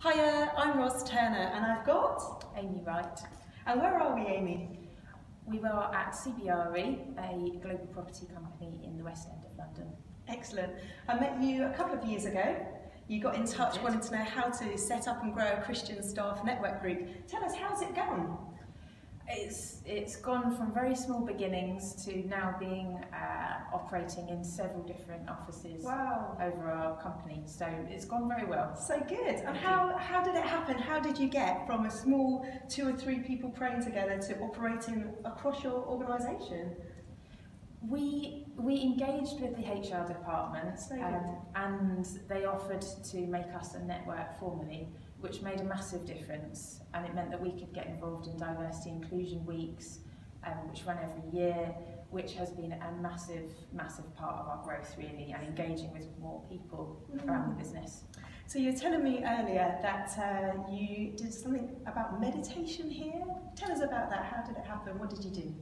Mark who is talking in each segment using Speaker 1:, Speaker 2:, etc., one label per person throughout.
Speaker 1: Hiya, I'm Ross Turner and I've got...
Speaker 2: Amy Wright.
Speaker 1: And where are we, Amy?
Speaker 2: We are at CBRE, a global property company in the West End of London.
Speaker 1: Excellent. I met you a couple of years ago. You got in touch wanting to know how to set up and grow a Christian staff network group. Tell us, how's it gone?
Speaker 2: It's, it's gone from very small beginnings to now being uh, operating in several different offices
Speaker 1: wow.
Speaker 2: over our company. So it's gone very well.
Speaker 1: So good. And how, how did it happen? How did you get from a small two or three people praying together to operating across your organisation?
Speaker 2: We, we engaged with the HR department um, and they offered to make us a network formally which made a massive difference and it meant that we could get involved in diversity inclusion weeks um, which run every year which has been a massive massive part of our growth really and engaging with more people mm. around the business.
Speaker 1: So you were telling me earlier that uh, you did something about meditation here. Tell us about that. How did it happen? What did you do?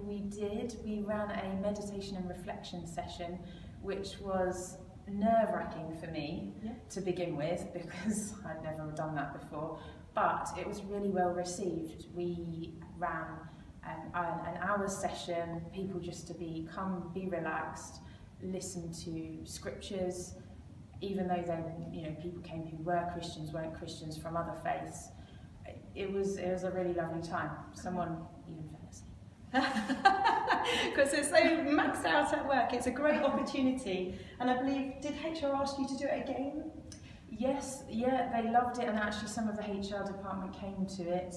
Speaker 2: We did. We ran a meditation and reflection session which was nerve-wracking for me yeah. to begin with because I'd never done that before. But it was really well received. We ran um, an, an hour session people just to be come be relaxed listen to scriptures even though they you know people came who were Christians weren't Christians from other faiths. It was it was a really lovely time. Someone even fell asleep
Speaker 1: because it's so maxed out at work. It's a great opportunity. And I believe, did HR ask you to do it again?
Speaker 2: Yes, yeah, they loved it, and actually some of the HR department came to it.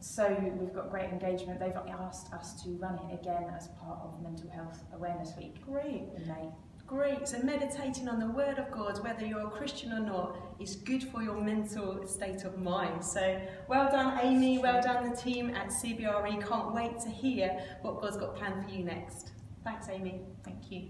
Speaker 2: So we've got great engagement. They've asked us to run it again as part of Mental Health Awareness Week.
Speaker 1: Great.
Speaker 2: In May.
Speaker 1: Great. So meditating on the Word of God, whether you're a Christian or not, is good for your mental state of mind. So well done, Amy. Well done, the team at CBRE. Can't wait to hear what God's got planned for you next. Thanks, Amy.
Speaker 2: Thank you.